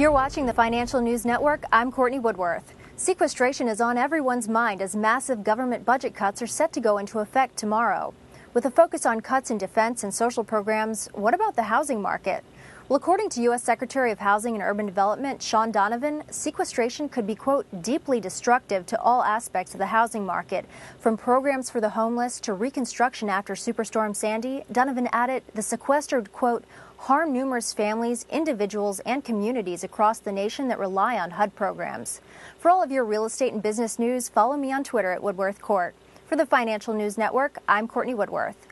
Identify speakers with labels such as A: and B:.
A: You're watching the Financial News Network. I'm Courtney Woodworth. Sequestration is on everyone's mind as massive government budget cuts are set to go into effect tomorrow. With a focus on cuts in defense and social programs, what about the housing market? Well, according to U.S. Secretary of Housing and Urban Development Shaun Donovan, sequestration could be, quote, deeply destructive to all aspects of the housing market. From programs for the homeless to reconstruction after Superstorm Sandy, Donovan added the sequestered, quote, harm numerous families, individuals, and communities across the nation that rely on HUD programs. For all of your real estate and business news, follow me on Twitter at Woodworth Court. For the Financial News Network, I'm Courtney Woodworth.